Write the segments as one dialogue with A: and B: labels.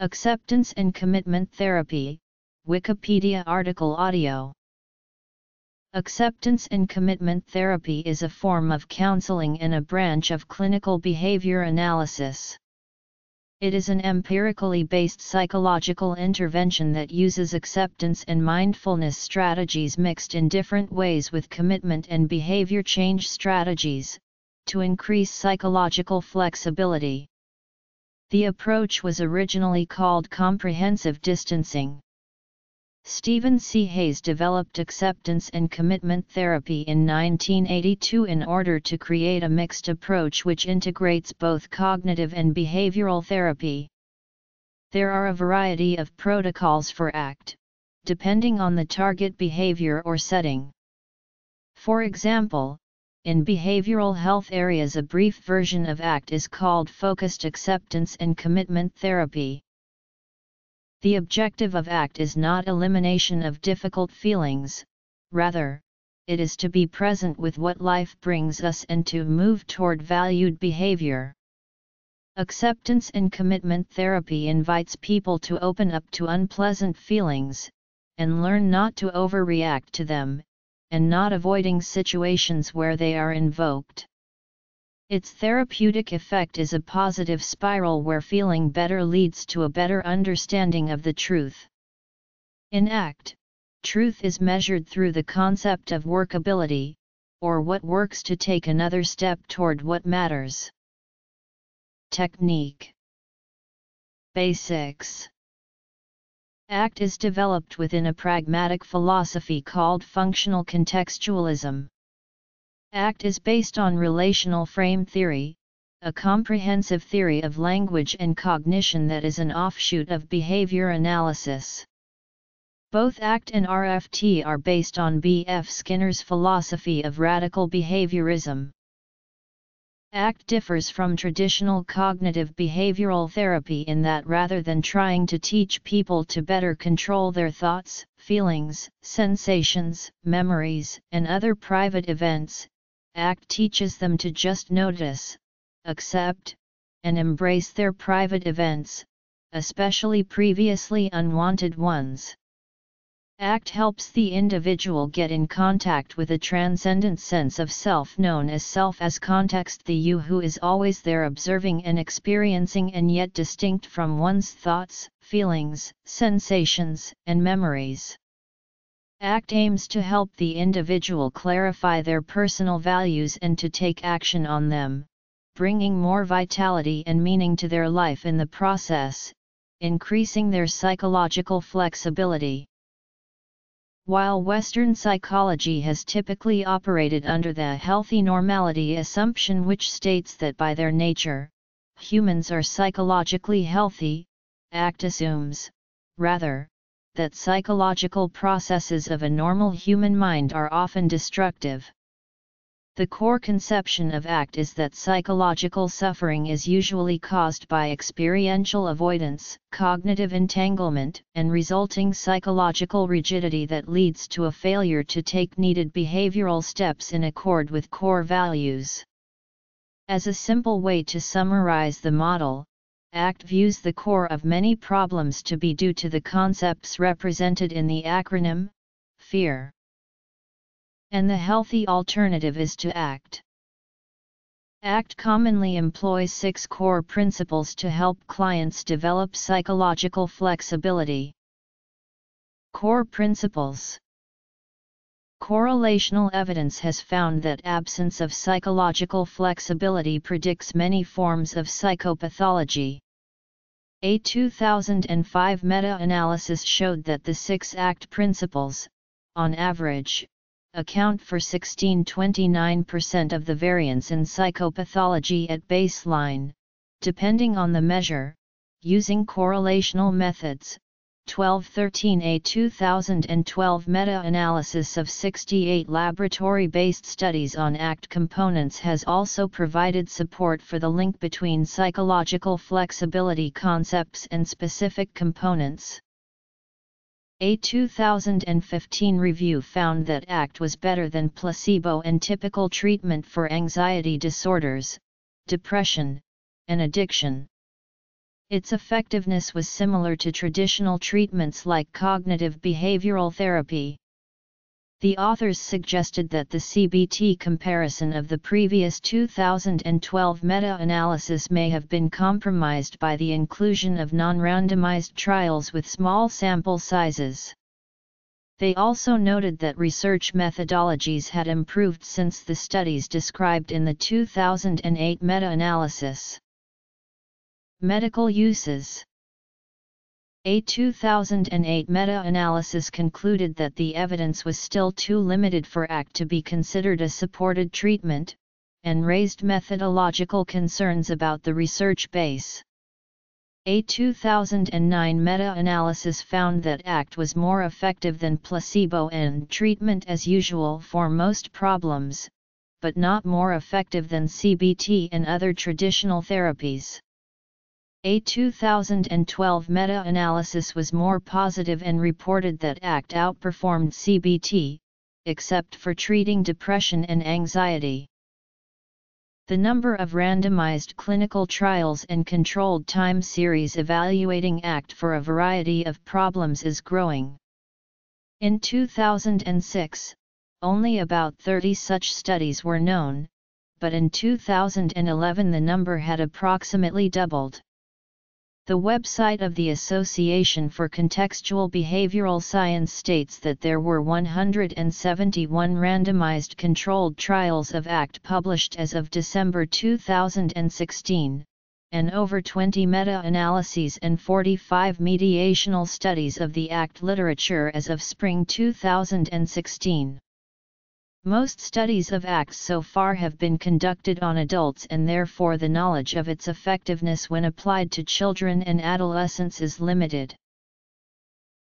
A: Acceptance and Commitment Therapy, Wikipedia article audio. Acceptance and commitment therapy is a form of counseling and a branch of clinical behavior analysis. It is an empirically based psychological intervention that uses acceptance and mindfulness strategies mixed in different ways with commitment and behavior change strategies, to increase psychological flexibility. The approach was originally called comprehensive distancing. Stephen C. Hayes developed acceptance and commitment therapy in 1982 in order to create a mixed approach which integrates both cognitive and behavioral therapy. There are a variety of protocols for ACT, depending on the target behavior or setting. For example, in behavioral health areas a brief version of ACT is called Focused Acceptance and Commitment Therapy. The objective of ACT is not elimination of difficult feelings, rather, it is to be present with what life brings us and to move toward valued behavior. Acceptance and commitment therapy invites people to open up to unpleasant feelings, and learn not to overreact to them, and not avoiding situations where they are invoked. Its therapeutic effect is a positive spiral where feeling better leads to a better understanding of the truth. In ACT, truth is measured through the concept of workability, or what works to take another step toward what matters. Technique Basics ACT is developed within a pragmatic philosophy called functional contextualism. ACT is based on relational frame theory, a comprehensive theory of language and cognition that is an offshoot of behavior analysis. Both ACT and RFT are based on B.F. Skinner's philosophy of radical behaviorism. ACT differs from traditional cognitive behavioral therapy in that rather than trying to teach people to better control their thoughts, feelings, sensations, memories, and other private events, ACT teaches them to just notice, accept, and embrace their private events, especially previously unwanted ones. ACT helps the individual get in contact with a transcendent sense of self known as self as context the you who is always there observing and experiencing and yet distinct from one's thoughts, feelings, sensations, and memories. ACT aims to help the individual clarify their personal values and to take action on them, bringing more vitality and meaning to their life in the process, increasing their psychological flexibility. While Western psychology has typically operated under the healthy normality assumption which states that by their nature, humans are psychologically healthy, ACT assumes, rather, that psychological processes of a normal human mind are often destructive. The core conception of ACT is that psychological suffering is usually caused by experiential avoidance, cognitive entanglement, and resulting psychological rigidity that leads to a failure to take needed behavioral steps in accord with core values. As a simple way to summarize the model, ACT views the core of many problems to be due to the concepts represented in the acronym fear. And the healthy alternative is to act. ACT commonly employs six core principles to help clients develop psychological flexibility. Core Principles Correlational evidence has found that absence of psychological flexibility predicts many forms of psychopathology. A 2005 meta-analysis showed that the six ACT principles, on average, account for 16-29% of the variance in psychopathology at baseline, depending on the measure, using correlational methods. 1213 A 2012 meta-analysis of 68 laboratory-based studies on ACT components has also provided support for the link between psychological flexibility concepts and specific components. A 2015 review found that ACT was better than placebo and typical treatment for anxiety disorders, depression, and addiction. Its effectiveness was similar to traditional treatments like cognitive behavioral therapy. The authors suggested that the CBT comparison of the previous 2012 meta-analysis may have been compromised by the inclusion of non-randomized trials with small sample sizes. They also noted that research methodologies had improved since the studies described in the 2008 meta-analysis. Medical uses A 2008 meta-analysis concluded that the evidence was still too limited for ACT to be considered a supported treatment, and raised methodological concerns about the research base. A 2009 meta-analysis found that ACT was more effective than placebo and treatment as usual for most problems, but not more effective than CBT and other traditional therapies. A 2012 meta-analysis was more positive and reported that ACT outperformed CBT, except for treating depression and anxiety. The number of randomized clinical trials and controlled time series evaluating ACT for a variety of problems is growing. In 2006, only about 30 such studies were known, but in 2011 the number had approximately doubled. The website of the Association for Contextual Behavioral Science states that there were 171 randomized controlled trials of ACT published as of December 2016, and over 20 meta-analyses and 45 mediational studies of the ACT literature as of spring 2016. Most studies of ACT so far have been conducted on adults and therefore the knowledge of its effectiveness when applied to children and adolescents is limited.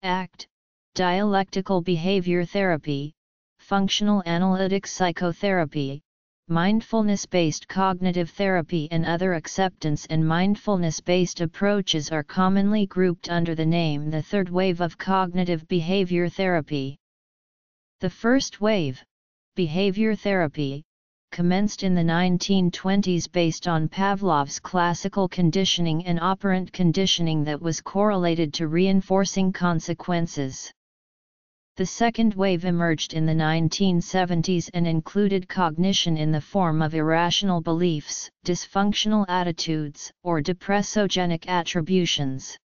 A: ACT, Dialectical Behavior Therapy, Functional Analytic Psychotherapy, Mindfulness-based cognitive therapy and other acceptance and mindfulness-based approaches are commonly grouped under the name the third wave of cognitive behavior therapy. The first wave, behavior therapy, commenced in the 1920s based on Pavlov's classical conditioning and operant conditioning that was correlated to reinforcing consequences. The second wave emerged in the 1970s and included cognition in the form of irrational beliefs, dysfunctional attitudes, or depressogenic attributions.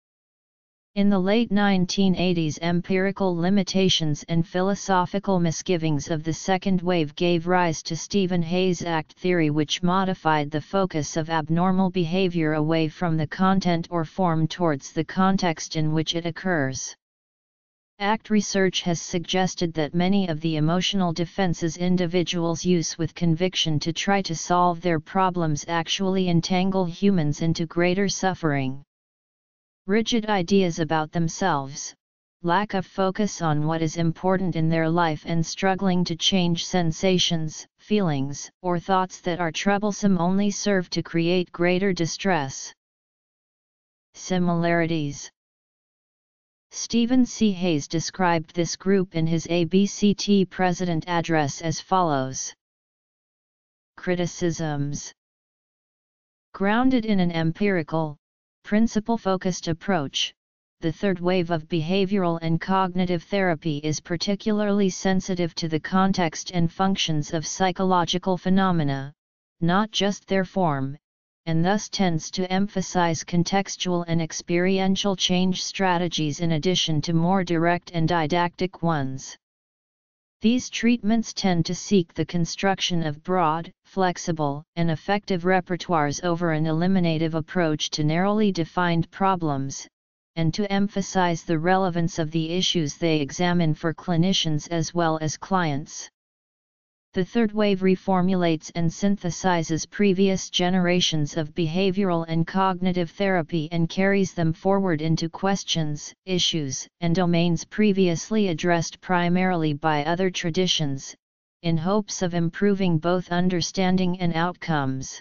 A: In the late 1980s empirical limitations and philosophical misgivings of the second wave gave rise to Stephen Hayes' ACT theory which modified the focus of abnormal behavior away from the content or form towards the context in which it occurs. ACT research has suggested that many of the emotional defenses individuals use with conviction to try to solve their problems actually entangle humans into greater suffering rigid ideas about themselves, lack of focus on what is important in their life and struggling to change sensations, feelings, or thoughts that are troublesome only serve to create greater distress. Similarities Stephen C. Hayes described this group in his ABCT President address as follows Criticisms Grounded in an empirical, principle-focused approach, the third wave of behavioral and cognitive therapy is particularly sensitive to the context and functions of psychological phenomena, not just their form, and thus tends to emphasize contextual and experiential change strategies in addition to more direct and didactic ones. These treatments tend to seek the construction of broad, flexible, and effective repertoires over an eliminative approach to narrowly defined problems, and to emphasize the relevance of the issues they examine for clinicians as well as clients. The third wave reformulates and synthesizes previous generations of behavioral and cognitive therapy and carries them forward into questions, issues, and domains previously addressed primarily by other traditions, in hopes of improving both understanding and outcomes.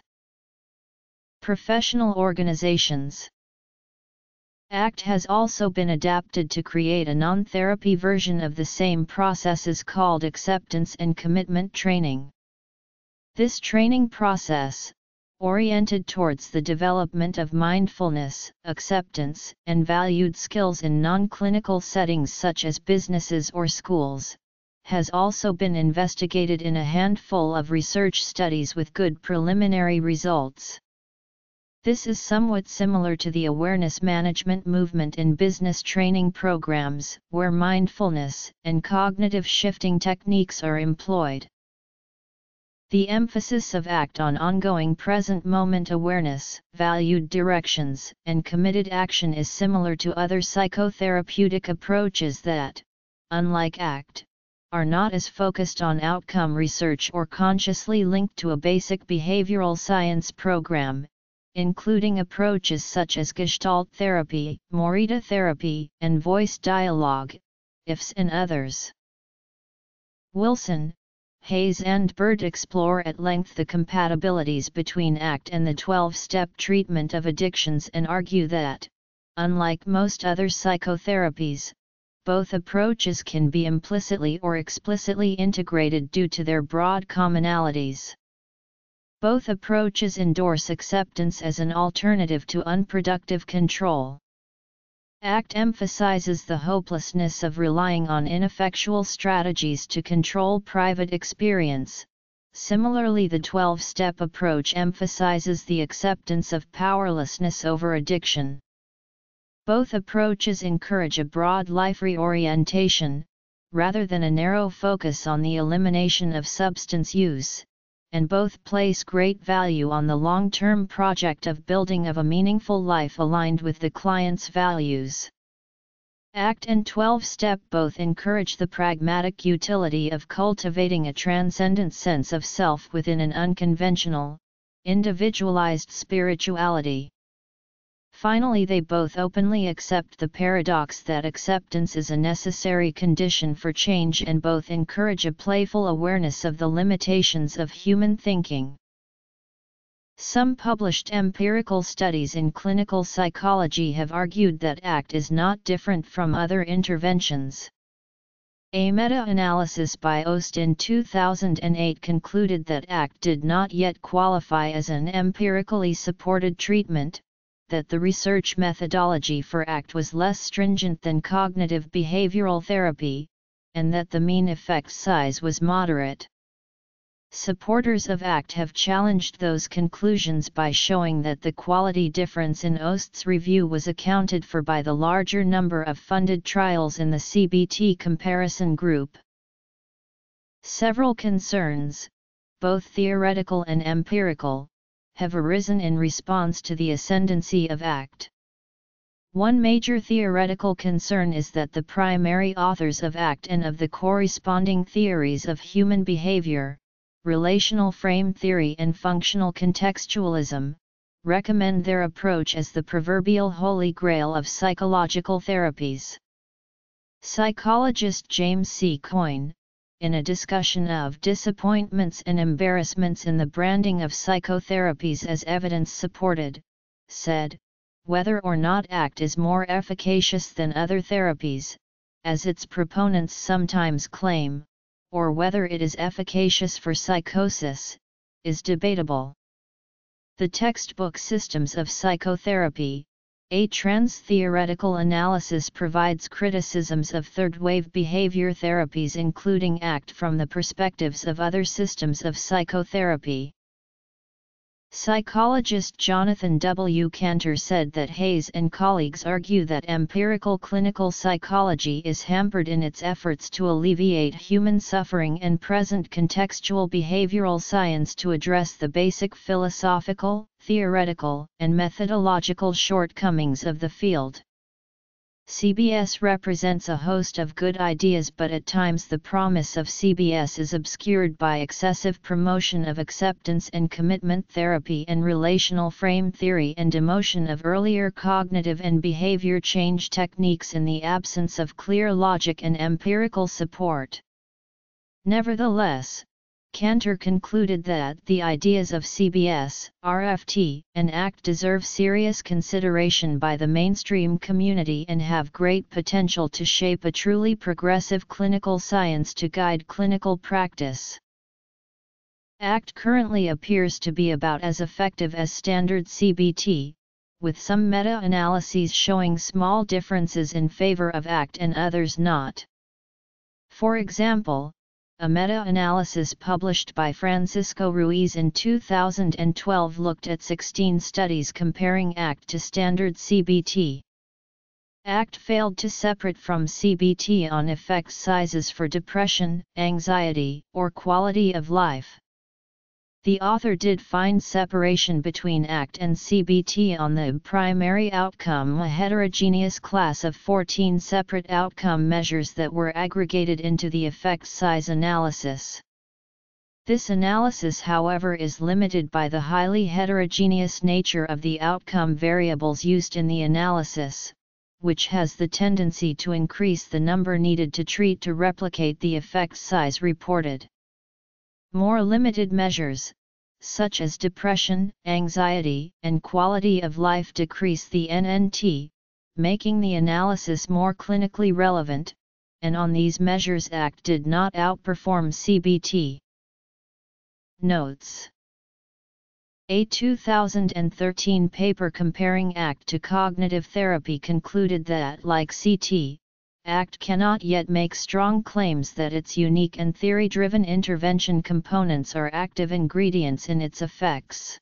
A: Professional organizations ACT has also been adapted to create a non-therapy version of the same processes called acceptance and commitment training. This training process, oriented towards the development of mindfulness, acceptance, and valued skills in non-clinical settings such as businesses or schools, has also been investigated in a handful of research studies with good preliminary results. This is somewhat similar to the awareness management movement in business training programs, where mindfulness and cognitive shifting techniques are employed. The emphasis of ACT on ongoing present moment awareness, valued directions, and committed action is similar to other psychotherapeutic approaches that, unlike ACT, are not as focused on outcome research or consciously linked to a basic behavioral science program, including approaches such as Gestalt therapy, Morita therapy, and voice dialogue, IFS and others. Wilson, Hayes and Byrd explore at length the compatibilities between ACT and the 12-step treatment of addictions and argue that, unlike most other psychotherapies, both approaches can be implicitly or explicitly integrated due to their broad commonalities. Both approaches endorse acceptance as an alternative to unproductive control. ACT emphasizes the hopelessness of relying on ineffectual strategies to control private experience. Similarly, the 12 step approach emphasizes the acceptance of powerlessness over addiction. Both approaches encourage a broad life reorientation, rather than a narrow focus on the elimination of substance use, and both place great value on the long-term project of building of a meaningful life aligned with the client's values. ACT and 12-step both encourage the pragmatic utility of cultivating a transcendent sense of self within an unconventional, individualized spirituality. Finally they both openly accept the paradox that acceptance is a necessary condition for change and both encourage a playful awareness of the limitations of human thinking. Some published empirical studies in clinical psychology have argued that ACT is not different from other interventions. A meta-analysis by Ost in 2008 concluded that ACT did not yet qualify as an empirically supported treatment, that the research methodology for ACT was less stringent than cognitive behavioral therapy, and that the mean effect size was moderate. Supporters of ACT have challenged those conclusions by showing that the quality difference in Ost's review was accounted for by the larger number of funded trials in the CBT comparison group. Several concerns, both theoretical and empirical, have arisen in response to the ascendancy of ACT. One major theoretical concern is that the primary authors of ACT and of the corresponding theories of human behavior, relational frame theory and functional contextualism, recommend their approach as the proverbial holy grail of psychological therapies. Psychologist James C. Coyne, in a discussion of disappointments and embarrassments in the branding of psychotherapies as evidence supported, said, whether or not ACT is more efficacious than other therapies, as its proponents sometimes claim, or whether it is efficacious for psychosis, is debatable. The textbook Systems of Psychotherapy, a trans-theoretical analysis provides criticisms of third-wave behavior therapies including ACT from the perspectives of other systems of psychotherapy. Psychologist Jonathan W. Kanter said that Hayes and colleagues argue that empirical clinical psychology is hampered in its efforts to alleviate human suffering and present contextual behavioral science to address the basic philosophical, theoretical, and methodological shortcomings of the field. CBS represents a host of good ideas but at times the promise of CBS is obscured by excessive promotion of acceptance and commitment therapy and relational frame theory and demotion of earlier cognitive and behavior change techniques in the absence of clear logic and empirical support. Nevertheless, Kanter concluded that the ideas of CBS, RFT, and ACT deserve serious consideration by the mainstream community and have great potential to shape a truly progressive clinical science to guide clinical practice. ACT currently appears to be about as effective as standard CBT, with some meta-analyses showing small differences in favor of ACT and others not. For example, a meta-analysis published by Francisco Ruiz in 2012 looked at 16 studies comparing ACT to standard CBT. ACT failed to separate from CBT on effect sizes for depression, anxiety, or quality of life. The author did find separation between ACT and CBT on the primary outcome a heterogeneous class of 14 separate outcome measures that were aggregated into the effect size analysis. This analysis however is limited by the highly heterogeneous nature of the outcome variables used in the analysis, which has the tendency to increase the number needed to treat to replicate the effect size reported. More limited measures, such as depression, anxiety, and quality of life decrease the NNT, making the analysis more clinically relevant, and on these measures ACT did not outperform CBT. Notes a 2013 paper comparing ACT to cognitive therapy concluded that like CT, ACT cannot yet make strong claims that its unique and theory-driven intervention components are active ingredients in its effects.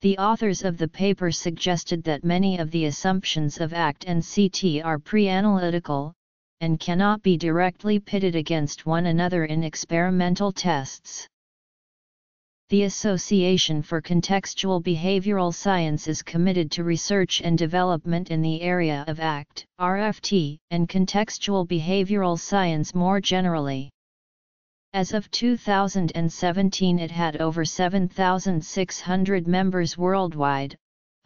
A: The authors of the paper suggested that many of the assumptions of ACT and CT are pre-analytical, and cannot be directly pitted against one another in experimental tests. The Association for Contextual Behavioral Science is committed to research and development in the area of ACT, RFT, and contextual behavioral science more generally. As of 2017 it had over 7,600 members worldwide,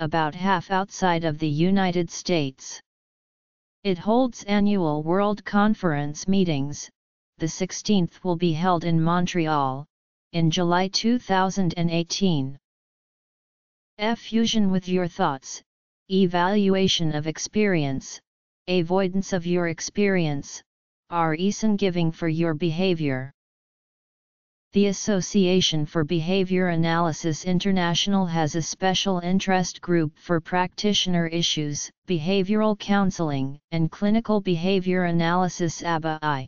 A: about half outside of the United States. It holds annual World Conference meetings, the 16th will be held in Montreal, in July 2018. F. Fusion with your thoughts, evaluation of experience, avoidance of your experience, are reason giving for your behavior. The Association for Behavior Analysis International has a special interest group for practitioner issues, behavioral counseling, and clinical behavior analysis ABAI.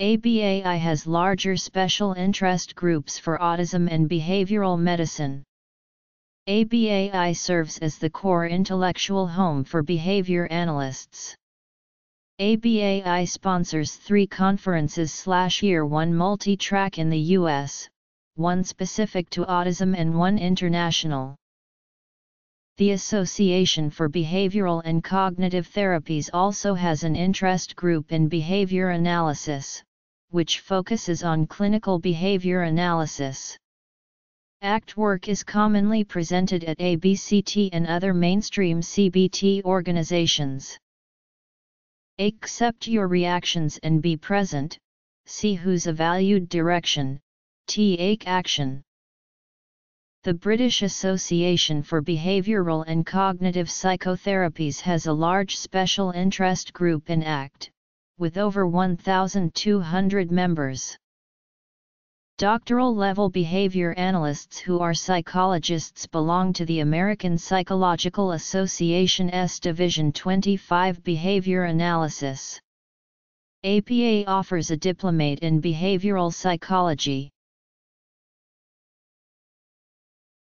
A: ABAI has larger special interest groups for autism and behavioral medicine. ABAI serves as the core intellectual home for behavior analysts. ABAI sponsors three conferences slash year one multi-track in the US, one specific to autism and one international. The Association for Behavioral and Cognitive Therapies also has an interest group in behavior analysis, which focuses on clinical behavior analysis. ACT work is commonly presented at ABCT and other mainstream CBT organizations. Accept your reactions and be present, see who's a valued direction, take action. The British Association for Behavioural and Cognitive Psychotherapies has a large special interest group in ACT, with over 1,200 members. Doctoral level behavior analysts who are psychologists belong to the American Psychological Association's Division 25 Behavior Analysis. APA offers a diplomate in behavioral psychology.